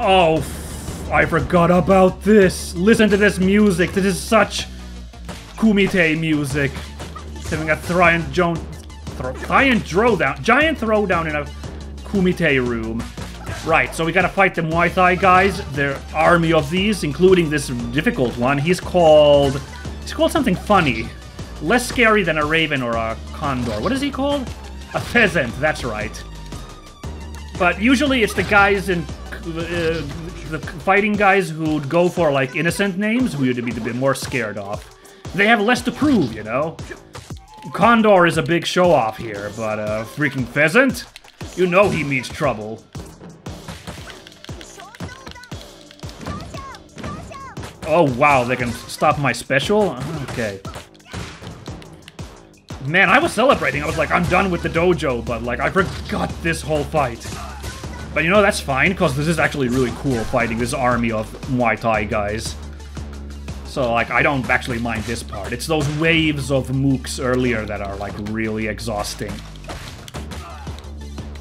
Oh, I forgot about this. Listen to this music. This is such Kumite music. Having a giant giant throwdown, giant throwdown in a Kumite room. Right, so we gotta fight the Muay Thai guys. Their army of these, including this difficult one. He's called... He's called something funny. Less scary than a raven or a condor. What is he called? A pheasant, that's right. But usually it's the guys in... Uh, the fighting guys who'd go for, like, innocent names who you'd be a bit more scared of. They have less to prove, you know? Condor is a big show-off here, but, uh, freaking pheasant? You know he means trouble. Oh, wow, they can stop my special? Okay. Man, I was celebrating. I was like, I'm done with the dojo, but, like, I forgot this whole fight. But, you know, that's fine, because this is actually really cool, fighting this army of Muay Thai guys. So, like, I don't actually mind this part. It's those waves of mooks earlier that are, like, really exhausting.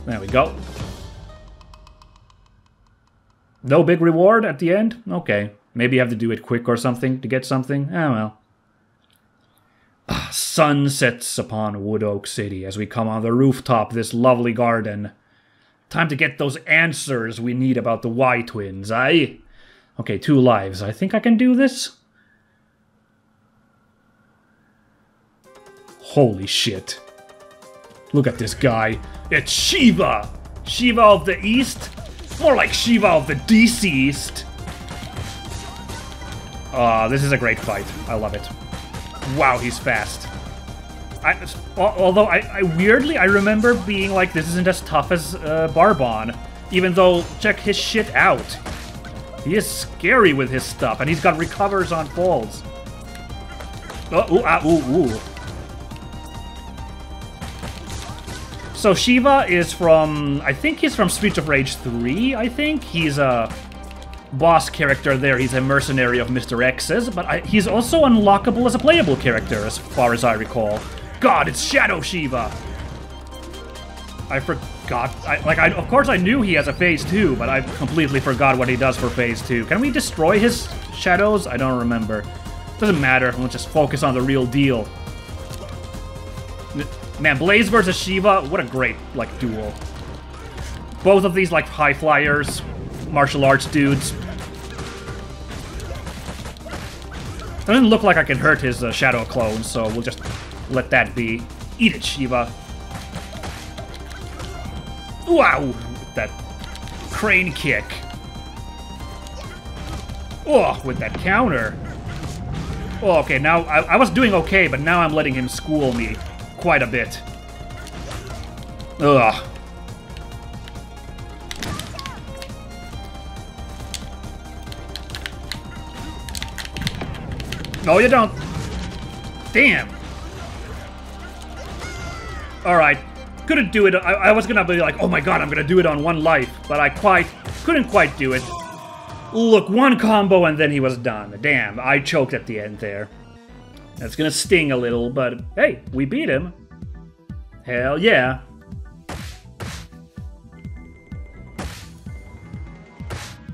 There we go. No big reward at the end? Okay. Maybe you have to do it quick or something to get something? Oh well. Ah, sun sets upon Wood Oak City as we come on the rooftop this lovely garden. Time to get those answers we need about the Y twins, eh? Okay, two lives. I think I can do this. Holy shit. Look at this guy. It's Shiva! Shiva of the East? More like Shiva of the deceased. Uh, this is a great fight. I love it. Wow, he's fast. I, although I, I, weirdly I remember being like, this isn't as tough as uh, Barbon, even though check his shit out. He is scary with his stuff, and he's got recovers on falls. Oh, ooh, ah, ooh, ooh. So Shiva is from, I think he's from Streets of Rage 3, I think. He's a boss character there. He's a mercenary of Mr. X's, but I, he's also unlockable as a playable character, as far as I recall. God, it's Shadow Shiva! I forgot. I, like, I, of course I knew he has a Phase 2, but I completely forgot what he does for Phase 2. Can we destroy his shadows? I don't remember. Doesn't matter. Let's just focus on the real deal. Man, Blaze versus Shiva, what a great, like, duel. Both of these, like, high flyers, martial arts dudes. Doesn't look like I can hurt his uh, shadow clone, so we'll just let that be. Eat it, Shiva. Wow! With That crane kick. Oh, with that counter. Oh, okay, now I, I was doing okay, but now I'm letting him school me quite a bit. Ugh. No, you don't. Damn. Alright. Couldn't do it. I, I, was gonna be like, oh my god, I'm gonna do it on one life. But I quite... Couldn't quite do it. Look, one combo and then he was done. Damn, I choked at the end there. That's gonna sting a little, but hey, we beat him. Hell yeah.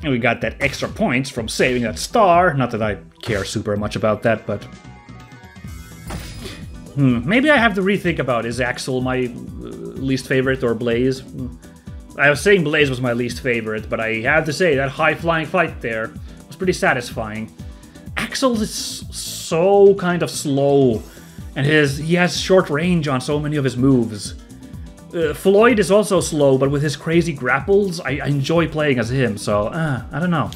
And we got that extra points from saving that star. Not that I care super much about that, but... Hmm, maybe I have to rethink about is Axel my uh, least favorite or Blaze? I was saying Blaze was my least favorite, but I have to say that high-flying fight there was pretty satisfying. Axel is so kind of slow, and his he has short range on so many of his moves. Uh, Floyd is also slow, but with his crazy grapples, I, I enjoy playing as him, so, uh, I don't know.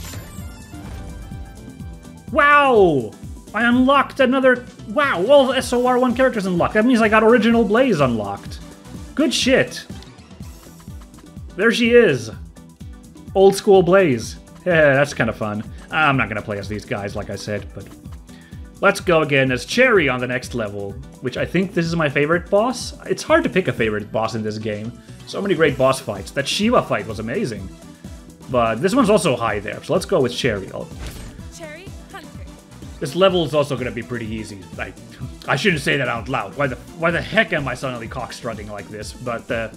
Wow! I unlocked another... Wow, all the SOR1 characters unlocked. That means I got Original Blaze unlocked. Good shit. There she is. Old school Blaze. Yeah, that's kind of fun. I'm not gonna play as these guys, like I said, but Let's go again as Cherry on the next level, which I think this is my favorite boss. It's hard to pick a favorite boss in this game. So many great boss fights. That Shiva fight was amazing. But this one's also high there, so let's go with Cherry. Hunter. This level is also going to be pretty easy. Like, I shouldn't say that out loud. Why the why the heck am I suddenly cockstrutting like this? But uh,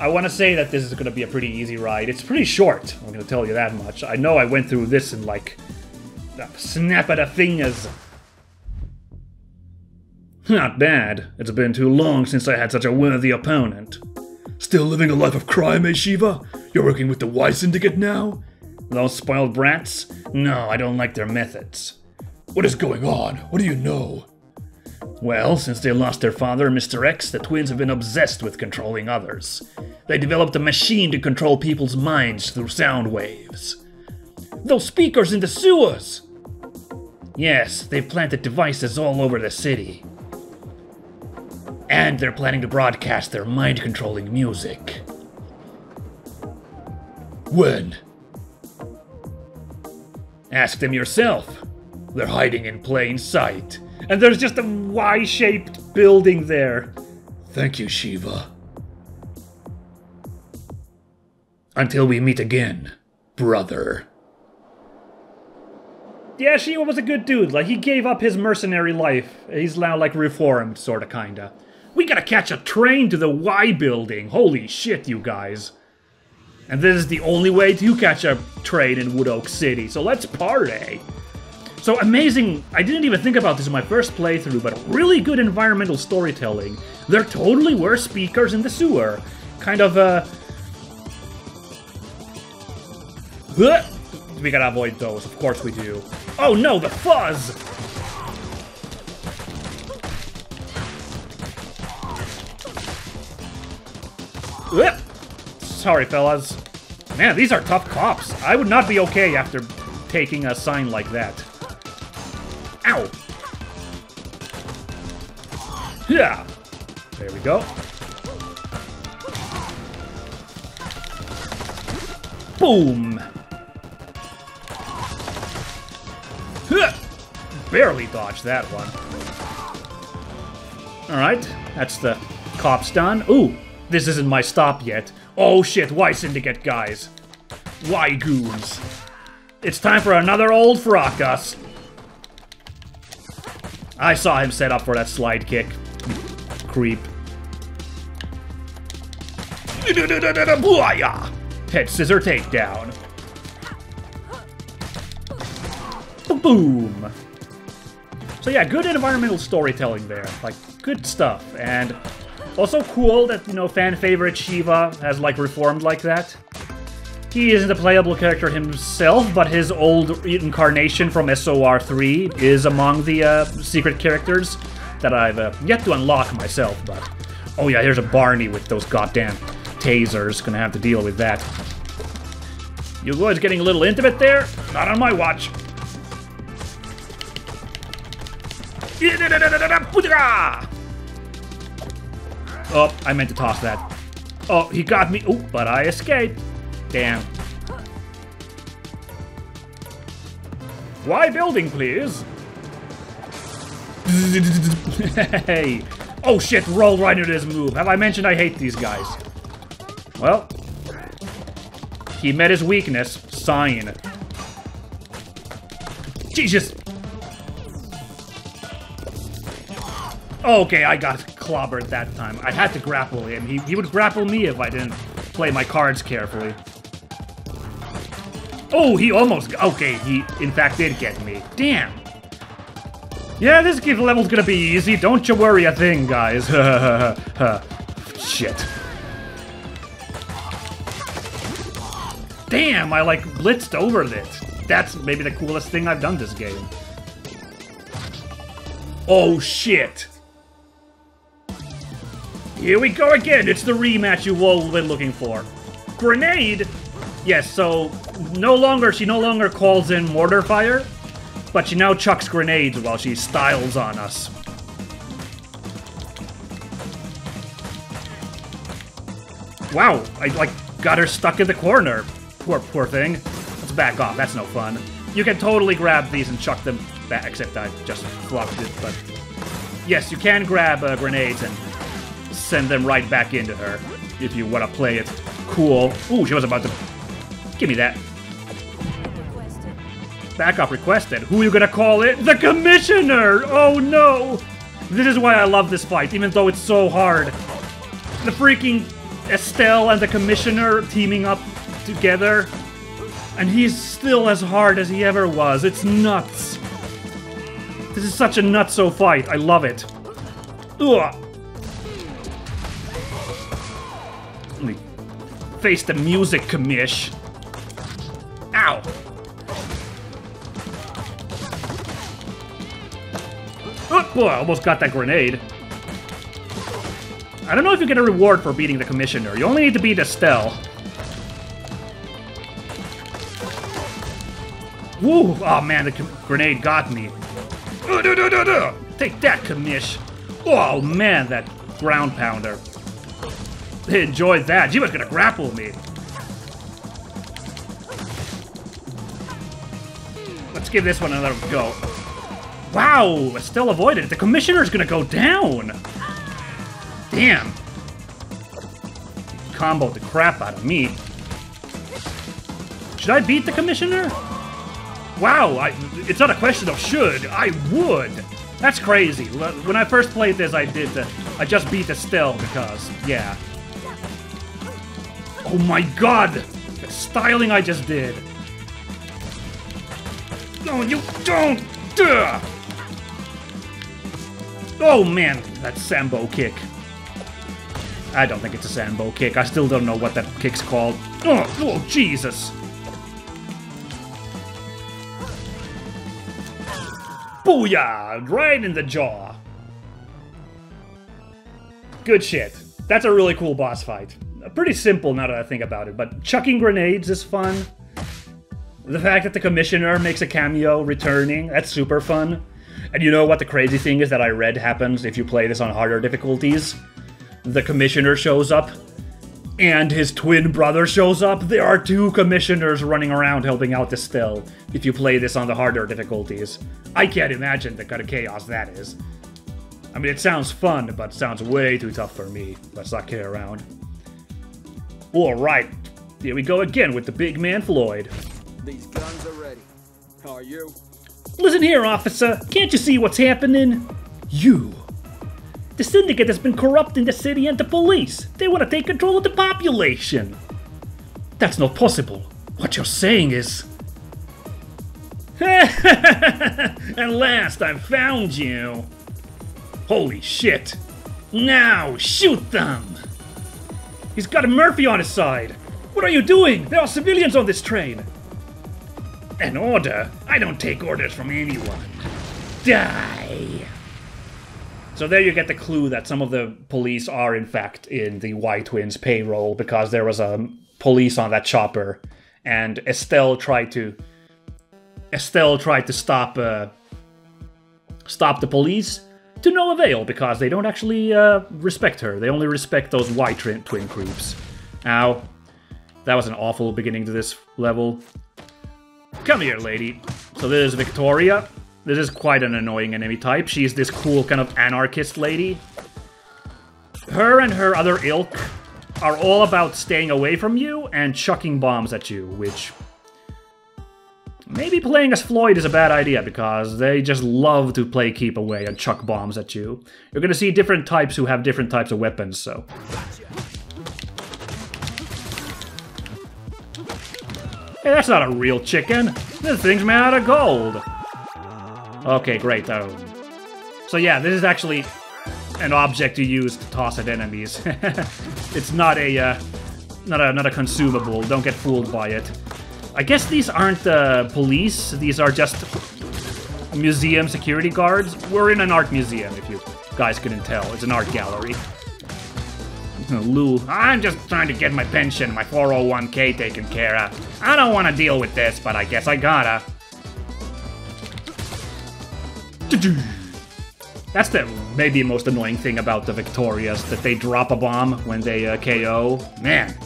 I want to say that this is going to be a pretty easy ride. It's pretty short, I'm going to tell you that much. I know I went through this in like snap of the fingers. Not bad. It's been too long since I had such a worthy opponent. Still living a life of crime, eh, Shiva? You're working with the Y Syndicate now? Those spoiled brats? No, I don't like their methods. What is going on? What do you know? Well, since they lost their father, Mr. X, the twins have been obsessed with controlling others. They developed a machine to control people's minds through sound waves. Those speakers in the sewers! Yes, they've planted devices all over the city. And they're planning to broadcast their mind controlling music. When? Ask them yourself. They're hiding in plain sight. And there's just a Y shaped building there. Thank you, Shiva. Until we meet again, brother. Yeah, Shiva was a good dude. Like, he gave up his mercenary life. He's now, like, reformed, sorta, kinda. We gotta catch a train to the Y building. Holy shit, you guys. And this is the only way to catch a train in Wood Oak City, so let's party! So amazing, I didn't even think about this in my first playthrough, but really good environmental storytelling. There totally were speakers in the sewer. Kind of, uh... We gotta avoid those, of course we do. Oh no, the fuzz! Sorry, fellas. Man, these are tough cops. I would not be okay after taking a sign like that. Yeah. There we go. Boom! Barely dodged that one. Alright, that's the cops done. Ooh, this isn't my stop yet. Oh shit, Y Syndicate guys? Why goons? It's time for another old fracas. I saw him set up for that slide kick. Creep. Head scissor takedown. Boom! So yeah, good environmental storytelling there. Like, good stuff. And also cool that, you know, fan favorite Shiva has, like, reformed like that. He isn't a playable character himself, but his old incarnation from SOR3 is among the uh, secret characters that I've uh, yet to unlock myself, but... Oh yeah, here's a Barney with those goddamn tasers. Gonna have to deal with that. You guys getting a little intimate there? Not on my watch. Oh, I meant to toss that. Oh, he got me. Oh, but I escaped. Damn. Y building, please? Hey. Oh shit, roll right into this move. Have I mentioned I hate these guys? Well. He met his weakness. Sign. Jesus. Okay, I got clobbered that time. I had to grapple him. He, he would grapple me if I didn't play my cards carefully. Oh, he almost... Okay, he in fact did get me. Damn. Yeah, this level's gonna be easy. Don't you worry a thing, guys. Shit. Damn, I like blitzed over this. That's maybe the coolest thing I've done this game. Oh shit. Here we go again. It's the rematch you've all been looking for. Grenade? Yes, so no longer, she no longer calls in mortar fire, but she now chucks grenades while she styles on us. Wow, I like got her stuck in the corner. Poor, poor thing. Let's back off, that's no fun. You can totally grab these and chuck them back, except I just flopped it, but... Yes, you can grab uh, grenades and send them right back into her if you want to play it cool. Ooh, she was about to... Give me that. Backup requested. Who are you gonna call it? The Commissioner! Oh no! This is why I love this fight, even though it's so hard. The freaking Estel and the Commissioner teaming up together. And he's still as hard as he ever was. It's nuts. This is such a nutso fight. I love it. Ugh. Face the music, commish. I almost got that grenade. I don't know if you get a reward for beating the Commissioner. You only need to beat Estel. Woo! Oh man, the grenade got me. Take that, Commish. Oh man, that ground pounder. Enjoyed that. She was gonna grapple me. Let's give this one another go. Wow, still avoided it. The commissioner's gonna go down. Damn. Comboed the crap out of me. Should I beat the commissioner? Wow, I, it's not a question of should. I would. That's crazy. When I first played this, I did the, I just beat Estel because, yeah. Oh my god! The styling I just did. No, you don't! Duh! Oh man, that Sambo kick. I don't think it's a Sambo kick. I still don't know what that kick's called. Oh, oh Jesus! Booyah! Right in the jaw. Good shit. That's a really cool boss fight. Pretty simple now that I think about it, but chucking grenades is fun. The fact that the commissioner makes a cameo returning, that's super fun. And you know what the crazy thing is that I read happens if you play this on harder difficulties? The commissioner shows up, and his twin brother shows up. There are two commissioners running around helping out Estel if you play this on the harder difficulties. I can't imagine the kind of chaos that is. I mean, it sounds fun, but sounds way too tough for me. Let's not kid around. Alright, here we go again with the big man Floyd. These guns are ready. Are you? Listen here, officer. Can't you see what's happening? You. The syndicate has been corrupting the city and the police. They want to take control of the population. That's not possible. What you're saying is. At last, I've found you. Holy shit. Now, shoot them! He's got a Murphy on his side! What are you doing? There are civilians on this train! An order? I don't take orders from anyone. Die! So there you get the clue that some of the police are in fact in the Y Twins payroll because there was a police on that chopper and Estel tried to Estel tried to stop uh, stop the police to no avail because they don't actually uh, respect her. They only respect those white twin creeps. Ow. That was an awful beginning to this level. Come here, lady. So this is Victoria. This is quite an annoying enemy type. She's this cool kind of anarchist lady. Her and her other ilk are all about staying away from you and chucking bombs at you, which Maybe playing as Floyd is a bad idea because they just love to play keep away and chuck bombs at you. You're gonna see different types who have different types of weapons, so. Hey, that's not a real chicken. This thing's made out of gold. Okay, great. Um, so yeah, this is actually an object you use to toss at enemies. it's not a, uh, not a, not a consumable. Don't get fooled by it. I guess these aren't uh, police. These are just museum security guards. We're in an art museum, if you guys couldn't tell. It's an art gallery. Lou, I'm just trying to get my pension, my 401k taken care of. I don't want to deal with this, but I guess I gotta. That's the maybe most annoying thing about the Victorias, that they drop a bomb when they uh, KO. Man,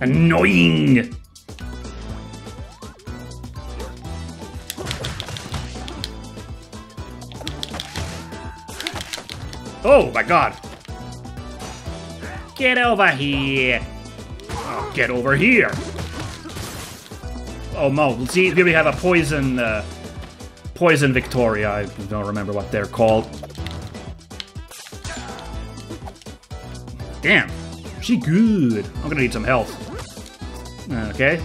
annoying! Oh my god. Get over here. Oh, get over here. Oh, Mo, see, here we have a poison, uh, poison Victoria. I don't remember what they're called. Damn. She good. I'm gonna need some health. Okay.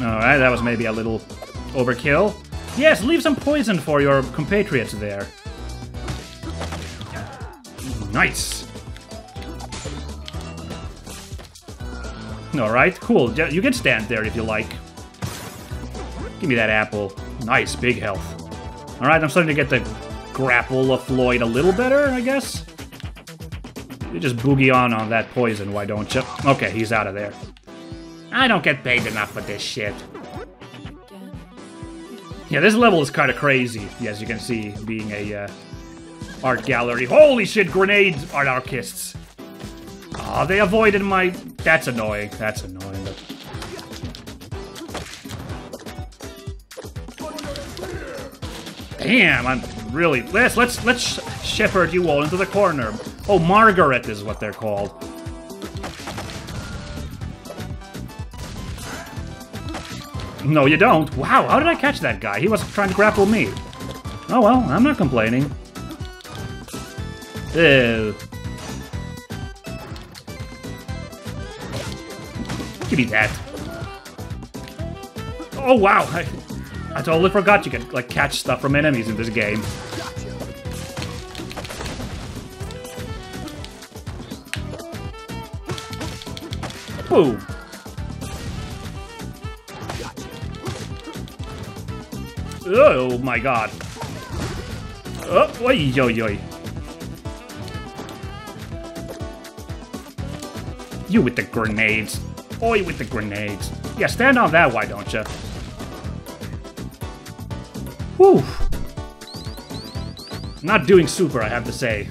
Alright, that was maybe a little overkill. Yes, leave some poison for your compatriots there. Nice. Alright, cool. You can stand there if you like. Give me that apple. Nice, big health. Alright, I'm starting to get the grapple of Floyd a little better, I guess. You just boogie on on that poison, why don't you? Okay, he's out of there. I don't get paid enough for this shit. Yeah, this level is kind of crazy, as you can see, being a uh, art gallery. Holy shit, grenades anarchists. Aw, they avoided my... That's annoying. That's annoying. Damn, I'm really... Let's, let's, let's shepherd you all into the corner. Oh, Margaret is what they're called. No, you don't. Wow, how did I catch that guy? He was trying to grapple me. Oh well, I'm not complaining. Ew. Give me that. Oh wow, I, I totally forgot you can like catch stuff from enemies in this game. Boom. Oh my god. Oh, oi, oi, oi. You with the grenades. Oi with the grenades. Yeah, stand on that, why don't you? Whew. Not doing super, I have to say.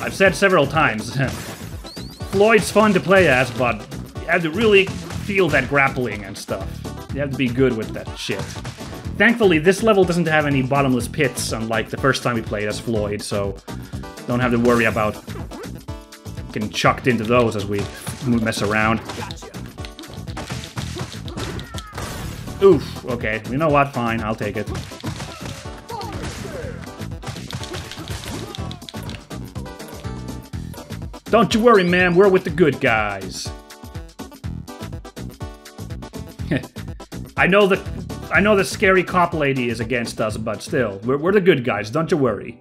I've said several times. Floyd's fun to play as, but you have to really feel that grappling and stuff. You have to be good with that shit. Thankfully, this level doesn't have any bottomless pits, unlike the first time we played as Floyd, so don't have to worry about getting chucked into those as we mess around. Oof, okay. You know what? Fine, I'll take it. Don't you worry, ma'am, we're with the good guys. I know the I know the scary cop lady is against us, but still, we're, we're the good guys, don't you worry.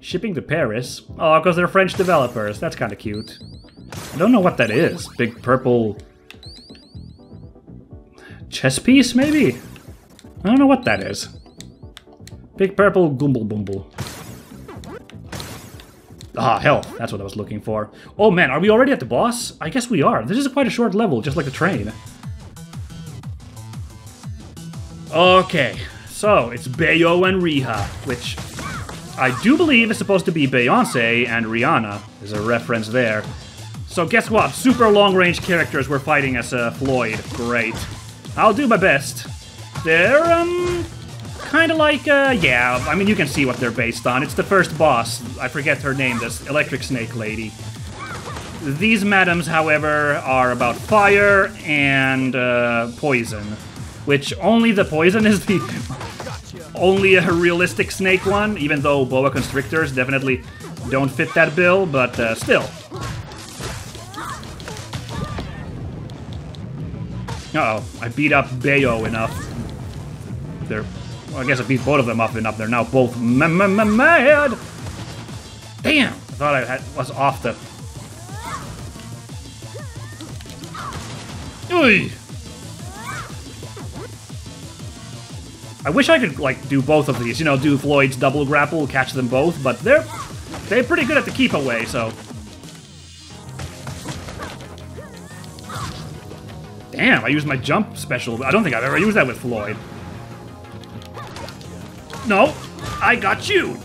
Shipping to Paris? Oh, because they're French developers. That's kind of cute. I don't know what that is. Big purple chess piece, maybe? I don't know what that is. Big purple gumble bumble. Ah, hell, that's what I was looking for. Oh man, are we already at the boss? I guess we are. This is quite a short level, just like the train. Okay, so it's Beyo and Riha, which I do believe is supposed to be Beyonce and Rihanna. There's a reference there. So guess what? Super long-range characters we're fighting as uh, Floyd. Great. I'll do my best. They're, um, kind of like, uh, yeah, I mean, you can see what they're based on. It's the first boss. I forget her name, this Electric Snake lady. These madams, however, are about fire and uh, poison, which only the poison is the only a realistic snake one, even though boa constrictors definitely don't fit that bill, but uh, still. Uh oh, I beat up Beyo enough. They're, well, I guess I beat both of them up enough. They're now both m- m- m- mad. Damn, I thought I had, was off the. Oy. I wish I could like do both of these. You know, do Floyd's double grapple, catch them both, but they're they're pretty good at the keep away. So. Damn, I used my jump special. I don't think I've ever used that with Floyd. No, I got you.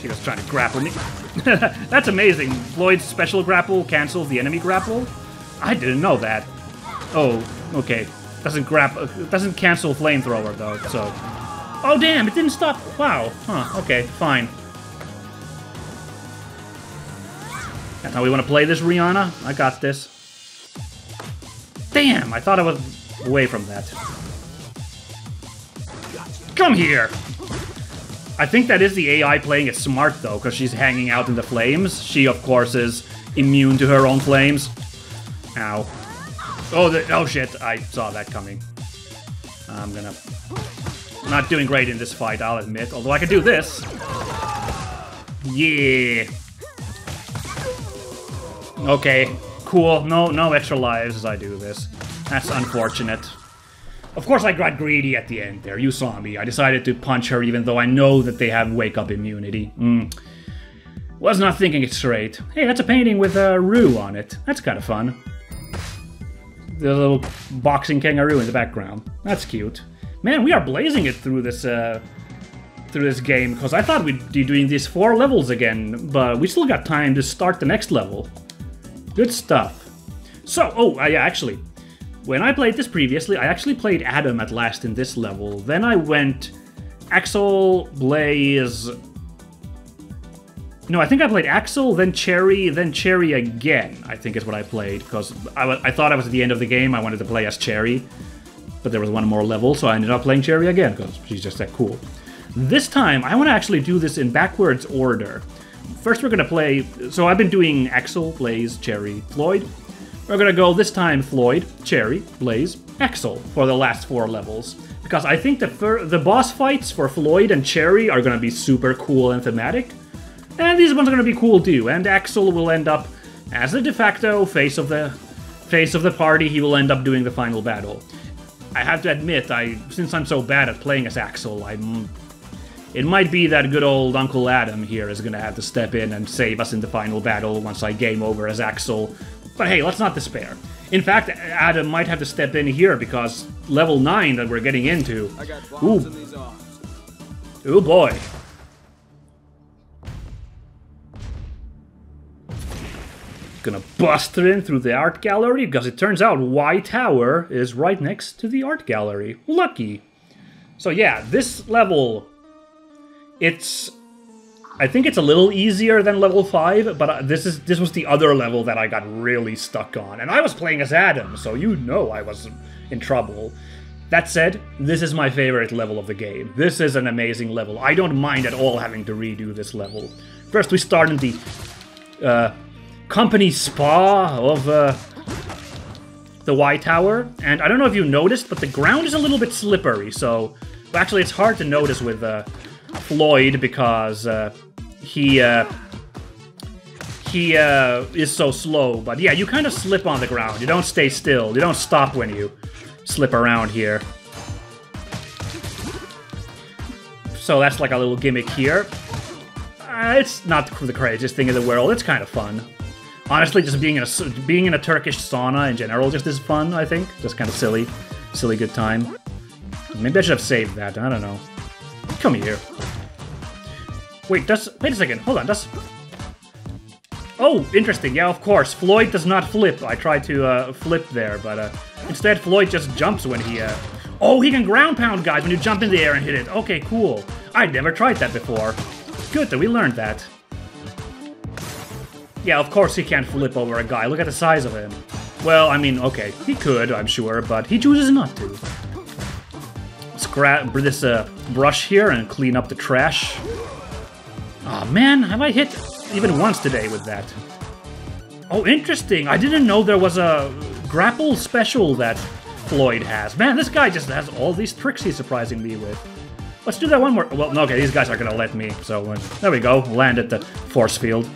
She was trying to grapple me. That's amazing. Floyd's special grapple cancels the enemy grapple. I didn't know that. Oh, okay. Doesn't grab. Doesn't cancel flamethrower though. So. Oh damn! It didn't stop. Wow. Huh. Okay. Fine. That's how we want to play this, Rihanna. I got this. Damn! I thought I was away from that. Come here. I think that is the AI playing it smart though, because she's hanging out in the flames. She, of course, is immune to her own flames. Ow. Oh, the, oh shit, I saw that coming. I'm gonna... Not doing great in this fight, I'll admit, although I can do this. Yeah. Okay, cool. No, no extra lives as I do this. That's unfortunate. Of course I got greedy at the end there, you saw me. I decided to punch her even though I know that they have wake-up immunity. Mm. Was not thinking it straight. Hey, that's a painting with a Roo on it. That's kind of fun. The little boxing kangaroo in the background. That's cute. Man, we are blazing it through this uh, through this game because I thought we'd be doing these four levels again, but we still got time to start the next level. Good stuff. So, oh, yeah, actually, when I played this previously, I actually played Adam at last in this level. Then I went Axel, Blaze... No, I think I played Axel, then Cherry, then Cherry again, I think is what I played. Because I, I thought I was at the end of the game, I wanted to play as Cherry. But there was one more level, so I ended up playing Cherry again, because she's just that cool. This time, I want to actually do this in backwards order. First, we're to play... So I've been doing Axel, Blaze, Cherry, Floyd. We're gonna go this time Floyd, Cherry, Blaze, Axel for the last four levels. Because I think the, the boss fights for Floyd and Cherry are gonna be super cool and thematic. And these ones are gonna be cool too, and Axel will end up as the de facto face of the face of the party, he will end up doing the final battle. I have to admit, I since I'm so bad at playing as Axel, I'm it might be that good old Uncle Adam here is gonna have to step in and save us in the final battle once I game over as Axel, but hey, let's not despair. In fact, Adam might have to step in here because level 9 that we're getting into. Ooh. Ooh boy. Gonna bust it in through the art gallery because it turns out Y Tower is right next to the art gallery. Lucky. So yeah, this level, it's I think it's a little easier than level 5, but uh, this is this was the other level that I got really stuck on. And I was playing as Adam, so you know I was in trouble. That said, this is my favorite level of the game. This is an amazing level. I don't mind at all having to redo this level. First we start in the uh, company spa of uh, the Y Tower. And I don't know if you noticed, but the ground is a little bit slippery, so... Actually, it's hard to notice with uh, Floyd because uh, he uh, he uh, is so slow. But yeah, you kind of slip on the ground. You don't stay still. You don't stop when you slip around here. So that's like a little gimmick here. Uh, it's not the craziest thing in the world. It's kind of fun. Honestly, just being in a being in a Turkish sauna in general just is fun. I think just kind of silly, silly good time. Maybe I should have saved that. I don't know. Come here. Wait, does... Wait a second. Hold on, does... Oh, interesting. Yeah, of course. Floyd does not flip. I tried to uh, flip there, but uh, instead Floyd just jumps when he... Uh... Oh, he can ground pound guys when you jump in the air and hit it. Okay, cool. I'd never tried that before. Good that we learned that. Yeah, of course he can't flip over a guy. Look at the size of him. Well, I mean, okay, he could, I'm sure, but he chooses not to. This uh, brush here and clean up the trash. Oh man, have I hit even once today with that? Oh, interesting. I didn't know there was a grapple special that Floyd has. Man, this guy just has all these tricks he's surprising me with. Let's do that one more. Well, no, okay, these guys are gonna let me. So uh, there we go. Land at the force field.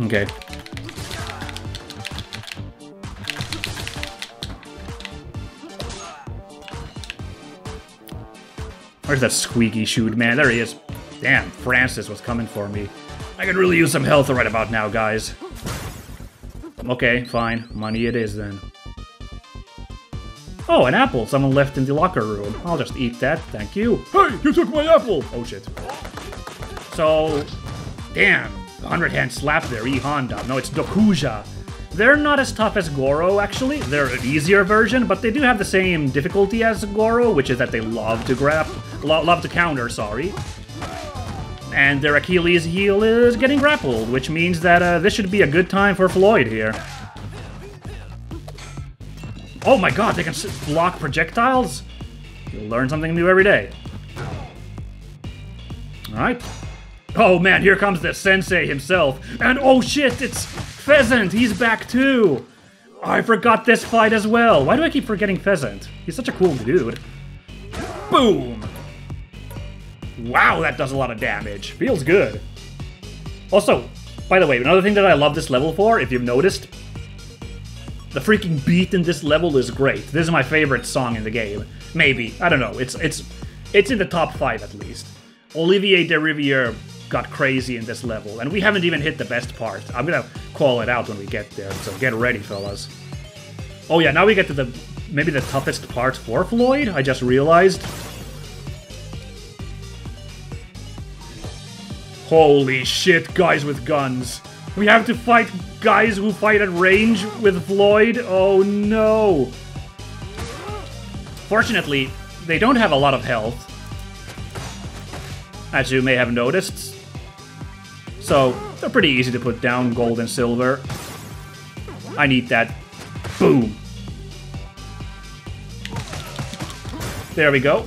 Okay. Where's that squeaky shoot, man? There he is. Damn, Francis was coming for me. I could really use some health right about now, guys. Okay, fine. Money it is, then. Oh, an apple. Someone left in the locker room. I'll just eat that, thank you. Hey, you took my apple! Oh, shit. So, damn. 100 hand slap there, E Honda. No, it's Dokuja. They're not as tough as Goro, actually. They're an easier version, but they do have the same difficulty as Goro, which is that they love to grab, lo love to counter, sorry. And their Achilles heel is getting grappled, which means that uh, this should be a good time for Floyd here. Oh my god, they can block projectiles? You learn something new every day. Alright. Oh man, here comes the sensei himself. And oh shit, it's Pheasant! He's back too! I forgot this fight as well. Why do I keep forgetting Pheasant? He's such a cool dude. Boom! Wow, that does a lot of damage. Feels good. Also, by the way, another thing that I love this level for, if you've noticed, the freaking beat in this level is great. This is my favorite song in the game. Maybe. I don't know. It's it's it's in the top five at least. Olivier Deriviere got crazy in this level, and we haven't even hit the best part. I'm gonna call it out when we get there, so get ready, fellas. Oh yeah, now we get to the maybe the toughest part for Floyd, I just realized. Holy shit, guys with guns. We have to fight guys who fight at range with Floyd? Oh no. Fortunately, they don't have a lot of health. As you may have noticed. So, they're pretty easy to put down, gold and silver. I need that. Boom. There we go.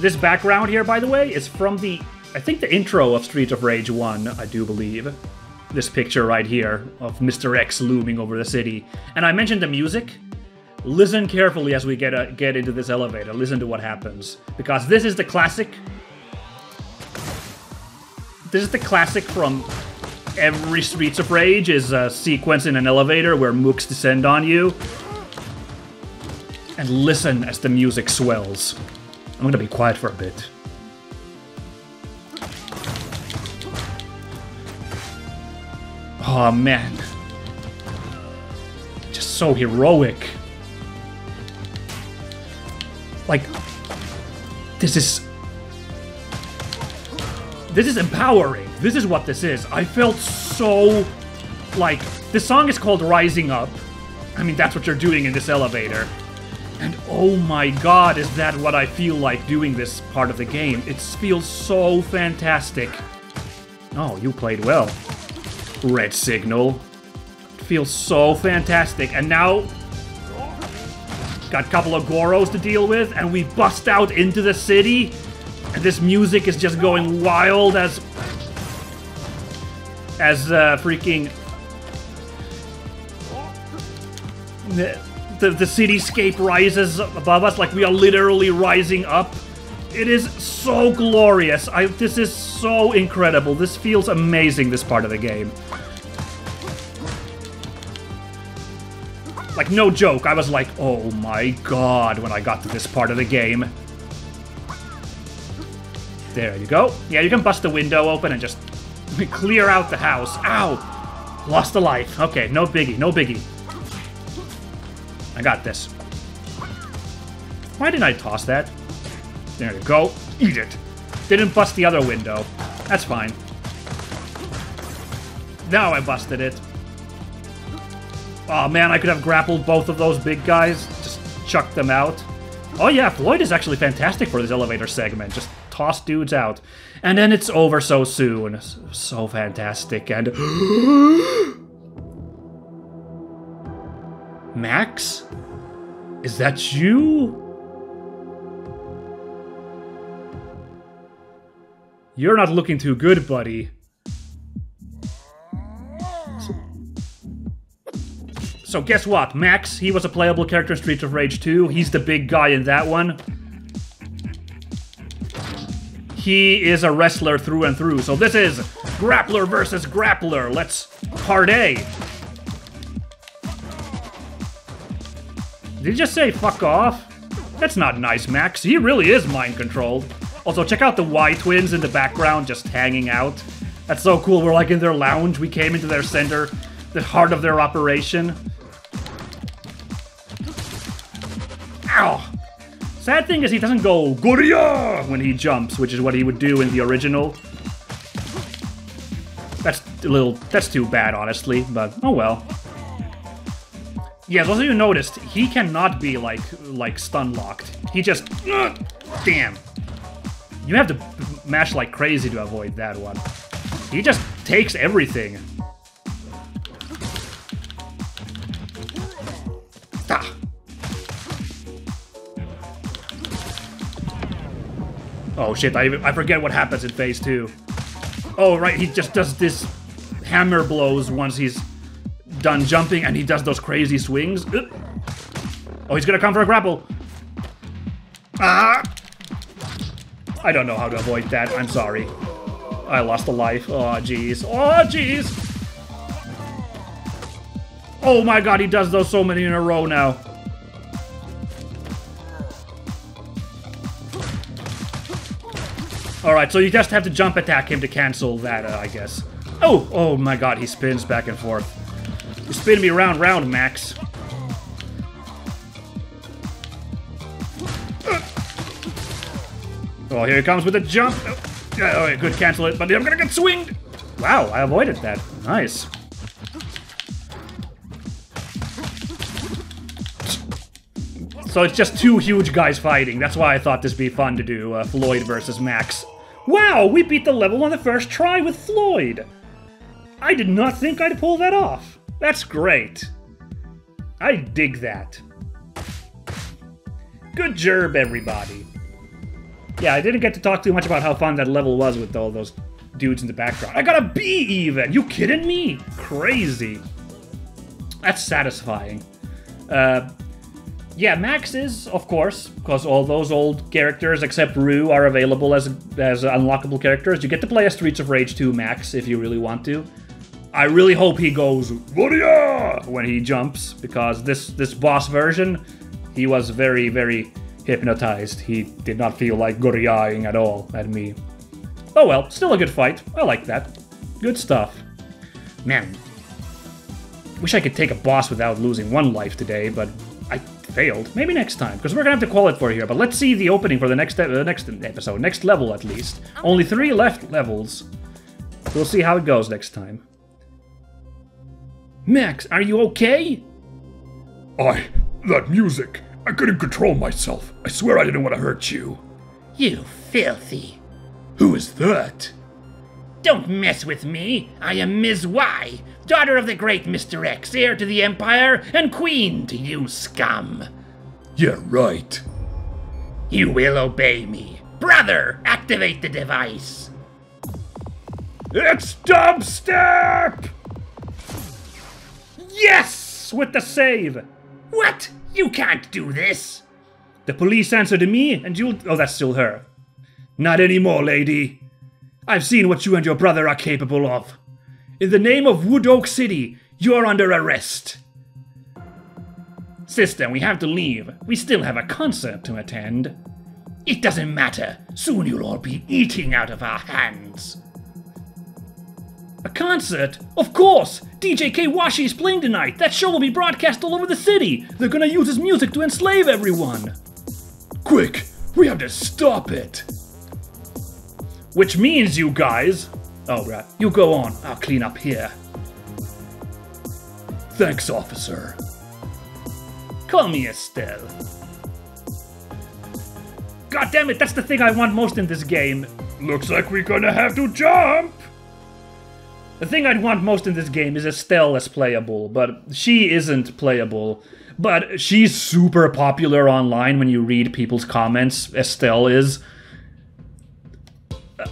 This background here, by the way, is from the, I think the intro of Streets of Rage 1, I do believe. This picture right here of Mr. X looming over the city. And I mentioned the music. Listen carefully as we get, uh, get into this elevator. Listen to what happens. Because this is the classic. This is the classic from every Streets of Rage is a sequence in an elevator where mooks descend on you. And listen as the music swells. I'm gonna be quiet for a bit. Oh man. Just so heroic. Like, this is. This is empowering. This is what this is. I felt so. Like, this song is called Rising Up. I mean, that's what you're doing in this elevator. And oh my god, is that what I feel like doing this part of the game? It feels so fantastic. Oh, you played well. Red Signal. Feels so fantastic. And now, got a couple of Goros to deal with, and we bust out into the city. And this music is just going wild as... As, uh, freaking... The, the, the cityscape rises above us, like we are literally rising up. It is so glorious. I this is so incredible. This feels amazing, this part of the game. Like, no joke, I was like, oh my god, when I got to this part of the game. There you go. Yeah, you can bust the window open and just clear out the house. Ow! Lost a life. Okay, no biggie, no biggie. I got this. Why didn't I toss that? There you go. Eat it. Didn't bust the other window. That's fine. Now I busted it. Oh man, I could have grappled both of those big guys. Just chucked them out. Oh yeah, Floyd is actually fantastic for this elevator segment. Just toss dudes out. And then it's over so soon. So fantastic. And... Max? Is that you? You're not looking too good, buddy. So guess what? Max, he was a playable character in Streets of Rage 2. He's the big guy in that one. He is a wrestler through and through. So this is grappler versus grappler. Let's party. Did he just say fuck off? That's not nice, Max. He really is mind controlled. Also, check out the Y twins in the background just hanging out. That's so cool. We're like in their lounge. We came into their center, the heart of their operation. Ow! Sad thing is he doesn't go Goria when he jumps, which is what he would do in the original. That's a little, that's too bad, honestly, but oh well. Yes, also you noticed, he cannot be like, like stun locked. He just, ugh, damn. You have to mash like crazy to avoid that one. He just takes everything. Ah. Oh shit, I, I forget what happens in phase two. Oh right, he just does this hammer blows once he's done jumping and he does those crazy swings. Oh, he's gonna come for a grapple. Ah! I don't know how to avoid that, I'm sorry. I lost a life. Oh, jeez. Oh, jeez! Oh my god, he does those so many in a row now. Alright, so you just have to jump attack him to cancel that, uh, I guess. Oh! Oh my god, he spins back and forth. You spin me round, round, Max. Oh, here he comes with a jump. Oh, oh, good, cancel it, but I'm gonna get swinged! Wow, I avoided that. Nice. So it's just two huge guys fighting. That's why I thought this would be fun to do, uh, Floyd versus Max. Wow, we beat the level on the first try with Floyd! I did not think I'd pull that off. That's great. I dig that. Good job, everybody. Yeah, I didn't get to talk too much about how fun that level was with all those dudes in the background. I got a B even! You kidding me? Crazy. That's satisfying. Uh, yeah, Max is, of course, because all those old characters except Roo are available as as unlockable characters. You get to play a Streets of Rage 2 Max if you really want to. I really hope he goes Warrior when he jumps because this this boss version, he was very very hypnotized. He did not feel like Goryaing at all at me. Oh well, still a good fight. I like that. Good stuff. Man, wish I could take a boss without losing one life today, but I failed. Maybe next time, because we're gonna have to call it for here. But let's see the opening for the next uh, next episode, next level at least. Only three left levels. We'll see how it goes next time. Max, are you okay? I. that music. I couldn't control myself. I swear I didn't want to hurt you. You filthy. Who is that? Don't mess with me. I am Ms. Y, daughter of the great Mr. X, heir to the Empire, and queen to you scum. Yeah, right. You will obey me. Brother, activate the device. It's dubstep! Yes! With the save! What? You can't do this! The police answer to me, and you'll. Oh, that's still her. Not anymore, lady. I've seen what you and your brother are capable of. In the name of Wood Oak City, you're under arrest. Sister, we have to leave. We still have a concert to attend. It doesn't matter. Soon you'll all be eating out of our hands. A concert? Of course! DJ K-Washi is playing tonight! That show will be broadcast all over the city! They're gonna use his music to enslave everyone! Quick! We have to stop it! Which means, you guys... Oh, right. You go on. I'll clean up here. Thanks, officer. Call me Estel. God damn it, that's the thing I want most in this game. Looks like we're gonna have to jump! The thing I'd want most in this game is Estel as playable, but she isn't playable. But she's super popular online when you read people's comments. Estel is.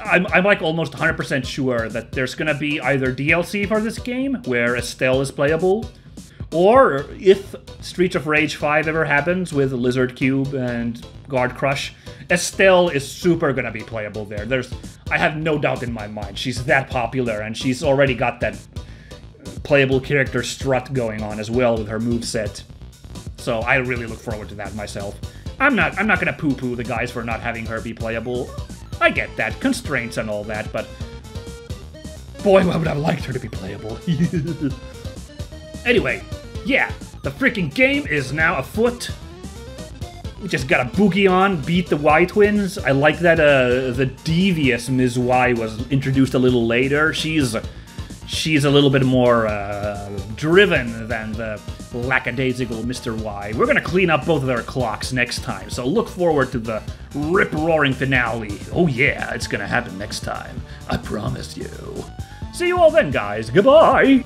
I'm, I'm like almost 100% sure that there's gonna be either DLC for this game where Estel is playable, or if Streets of Rage 5 ever happens with Lizardcube and Guard Crush, Estel is super gonna be playable there. There's, I have no doubt in my mind. She's that popular, and she's already got that playable character strut going on as well with her move set. So I really look forward to that myself. I'm not, I'm not gonna poo-poo the guys for not having her be playable. I get that, constraints and all that, but boy, would I have liked her to be playable. anyway, yeah, the freaking game is now afoot. We just got a boogie on, beat the Y twins. I like that uh, the devious Ms. Y was introduced a little later. She's she's a little bit more uh, driven than the lackadaisical Mr. Y. We're gonna clean up both of their clocks next time, so look forward to the rip-roaring finale. Oh yeah, it's gonna happen next time. I promise you. See you all then, guys. Goodbye!